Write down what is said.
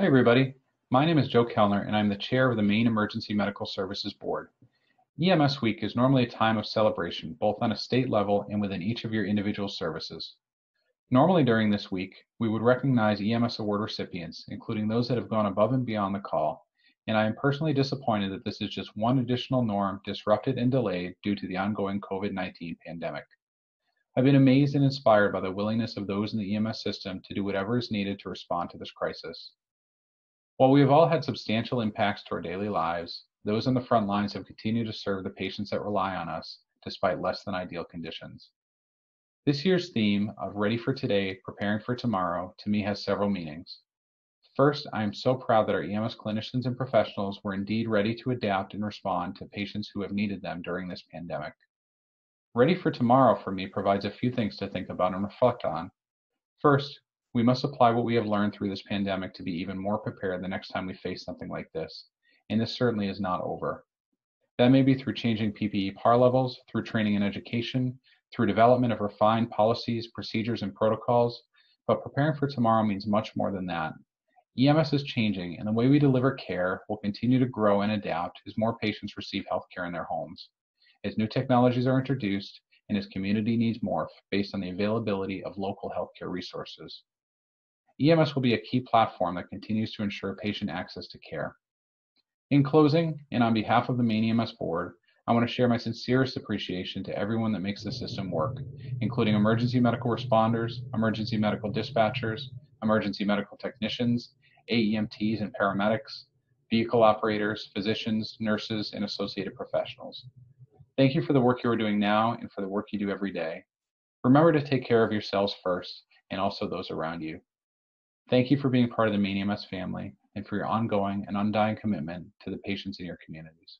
Hi, everybody. My name is Joe Kellner, and I'm the chair of the Maine Emergency Medical Services Board. EMS Week is normally a time of celebration, both on a state level and within each of your individual services. Normally during this week, we would recognize EMS award recipients, including those that have gone above and beyond the call, and I am personally disappointed that this is just one additional norm disrupted and delayed due to the ongoing COVID-19 pandemic. I've been amazed and inspired by the willingness of those in the EMS system to do whatever is needed to respond to this crisis. While we have all had substantial impacts to our daily lives, those on the front lines have continued to serve the patients that rely on us despite less than ideal conditions. This year's theme of Ready for Today, Preparing for Tomorrow to me has several meanings. First, I am so proud that our EMS clinicians and professionals were indeed ready to adapt and respond to patients who have needed them during this pandemic. Ready for Tomorrow for me provides a few things to think about and reflect on. First, we must apply what we have learned through this pandemic to be even more prepared the next time we face something like this, and this certainly is not over. That may be through changing PPE PAR levels, through training and education, through development of refined policies, procedures, and protocols, but preparing for tomorrow means much more than that. EMS is changing, and the way we deliver care will continue to grow and adapt as more patients receive healthcare in their homes. As new technologies are introduced, and as community needs morph based on the availability of local healthcare resources. EMS will be a key platform that continues to ensure patient access to care. In closing, and on behalf of the Maine EMS Board, I want to share my sincerest appreciation to everyone that makes the system work, including emergency medical responders, emergency medical dispatchers, emergency medical technicians, AEMTs and paramedics, vehicle operators, physicians, nurses, and associated professionals. Thank you for the work you are doing now and for the work you do every day. Remember to take care of yourselves first and also those around you. Thank you for being part of the Maine EMS family and for your ongoing and undying commitment to the patients in your communities.